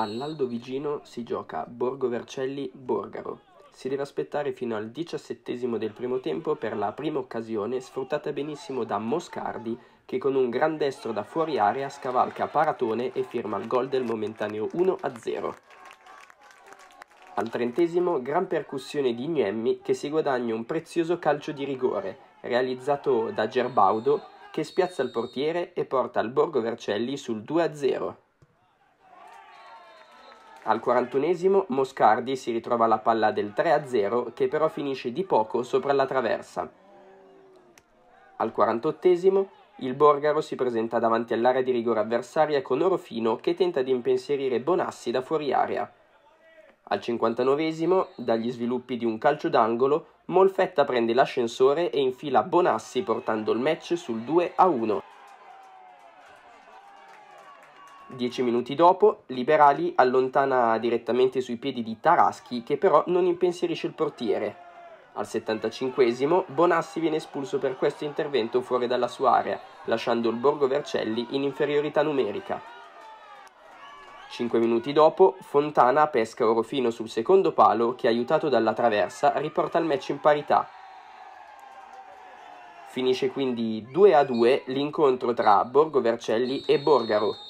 All'Aldovigino si gioca Borgo Vercelli-Borgaro. Si deve aspettare fino al diciassettesimo del primo tempo per la prima occasione sfruttata benissimo da Moscardi che con un gran destro da fuori area scavalca Paratone e firma il gol del momentaneo 1-0. Al trentesimo gran percussione di Gnemmi che si guadagna un prezioso calcio di rigore realizzato da Gerbaudo che spiazza il portiere e porta il Borgo Vercelli sul 2-0. Al 41esimo Moscardi si ritrova la palla del 3-0 che però finisce di poco sopra la traversa. Al 48esimo il Borgaro si presenta davanti all'area di rigore avversaria con Orofino che tenta di impensierire Bonassi da fuori area. Al 59esimo, dagli sviluppi di un calcio d'angolo, Molfetta prende l'ascensore e infila Bonassi portando il match sul 2-1. Dieci minuti dopo, Liberali allontana direttamente sui piedi di Taraschi che però non impensierisce il portiere. Al 75 Bonassi viene espulso per questo intervento fuori dalla sua area, lasciando il Borgo Vercelli in inferiorità numerica. Cinque minuti dopo, Fontana pesca Orofino sul secondo palo che, aiutato dalla traversa, riporta il match in parità. Finisce quindi 2 a 2 l'incontro tra Borgo Vercelli e Borgaro,